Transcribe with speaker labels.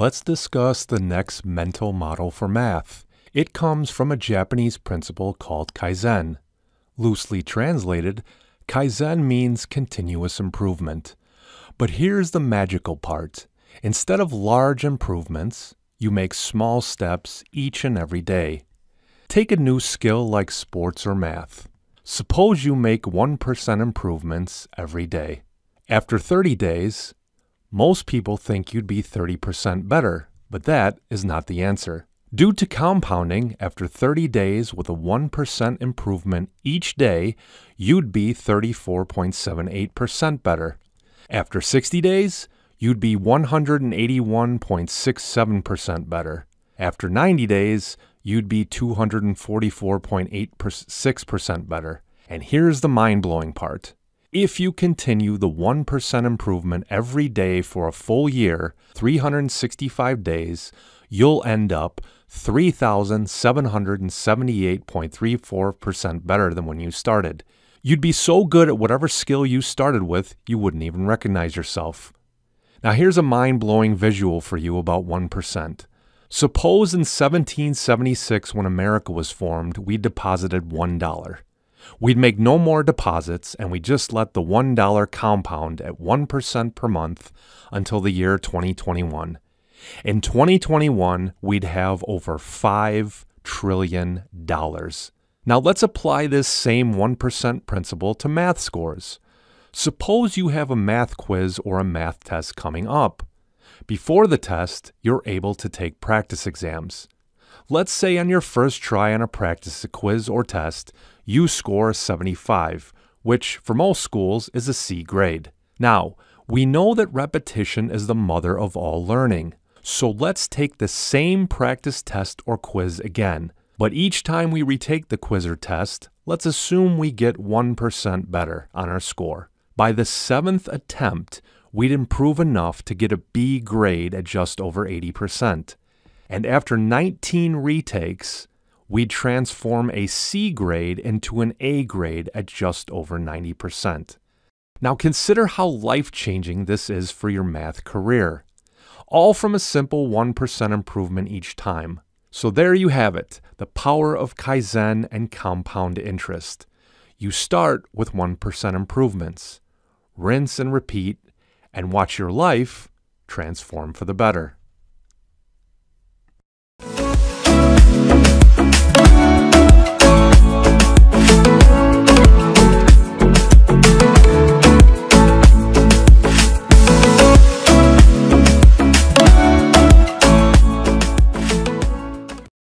Speaker 1: let's discuss the next mental model for math. It comes from a Japanese principle called Kaizen. Loosely translated, Kaizen means continuous improvement. But here's the magical part. Instead of large improvements, you make small steps each and every day. Take a new skill like sports or math. Suppose you make 1% improvements every day. After 30 days, most people think you'd be 30% better, but that is not the answer. Due to compounding, after 30 days with a 1% improvement each day, you'd be 34.78% better. After 60 days, you'd be 181.67% better. After 90 days, you'd be 244.86% better. And here's the mind blowing part. If you continue the 1% improvement every day for a full year, 365 days, you'll end up 3,778.34% better than when you started. You'd be so good at whatever skill you started with, you wouldn't even recognize yourself. Now, here's a mind blowing visual for you about 1%. Suppose in 1776, when America was formed, we deposited $1. We'd make no more deposits and we just let the $1 compound at 1% per month until the year 2021. In 2021, we'd have over $5 trillion. Now let's apply this same 1% principle to math scores. Suppose you have a math quiz or a math test coming up. Before the test, you're able to take practice exams. Let's say on your first try on a practice quiz or test, you score 75, which for most schools is a C grade. Now, we know that repetition is the mother of all learning. So let's take the same practice test or quiz again. But each time we retake the quiz or test, let's assume we get 1% better on our score. By the seventh attempt, we'd improve enough to get a B grade at just over 80%. And after 19 retakes, we'd transform a C grade into an A grade at just over 90%. Now consider how life changing this is for your math career. All from a simple 1% improvement each time. So there you have it the power of Kaizen and compound interest. You start with 1% improvements, rinse and repeat, and watch your life transform for the better.